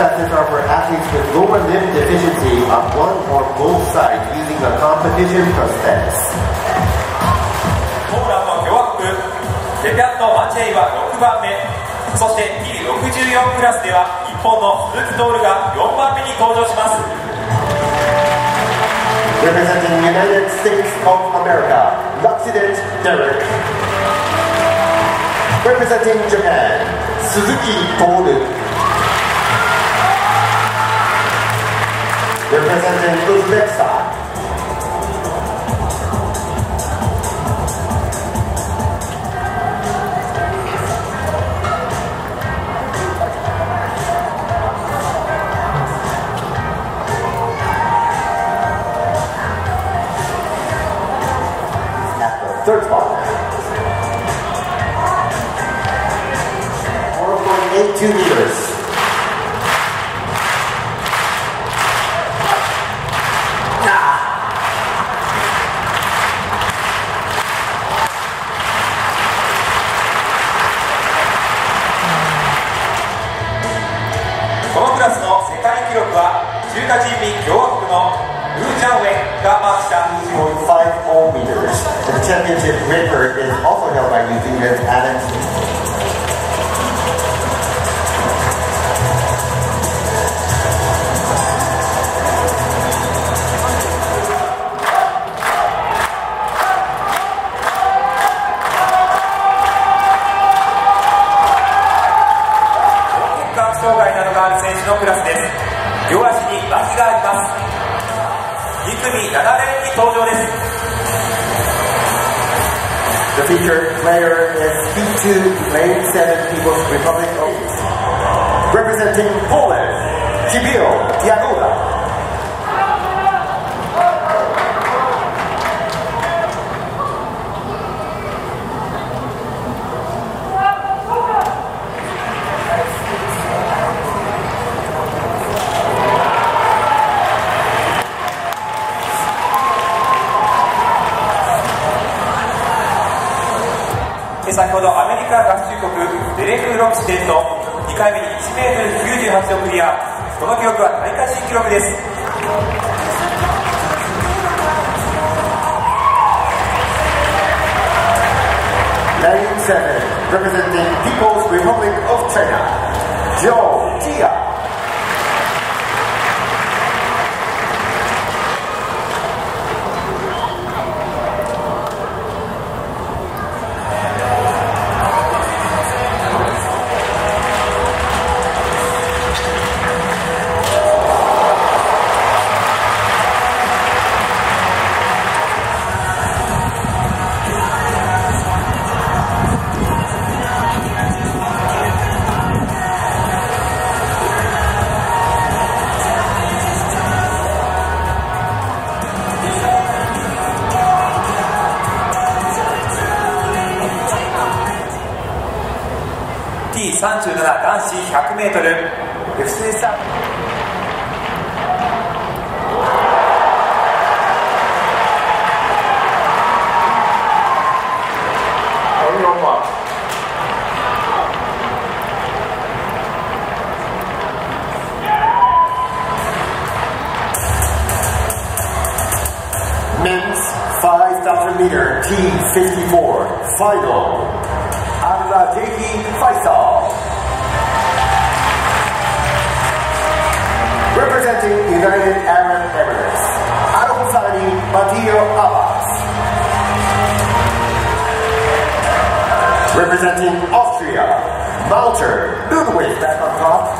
classes are for athletes with lower limb deficiency on one or both sides using a competition prosthetics. ポーランド共和国デピャット・マチェイは6番目そして T64 クラスでは日本の鈴木徹が4番目に登場します Representing United States of America, Luxident Derek. Representing Japan, Suzuki Toru. Representing Uzbekistan, third spot. 4.82 meters. 記録は中華人民共和国のルー・ジャンウェンがマークした0.50 meters. The championship record is also held by New Zealand's Adam Smith 障害などがある選手のクラスです両足に麻痺があります2組7レーンに登場です The featured player is P2 Lane 7 People's Republic of representing Poland, Kibil Yagoda. 先ほどアメリカ合衆国デレク・ロックシデント2回目に 1m98 をクリアこの記録は大会新記録です 97, representing People's Republic of China, Joe Jia. T37 男子 100m FCS「Men's 5,000 meter T54 final. Abdulajehi Faisal. Representing United Arab Emirates, Al Husani Madio Abbas. Representing Austria, Malter Ludwig back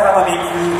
Kalau begitu.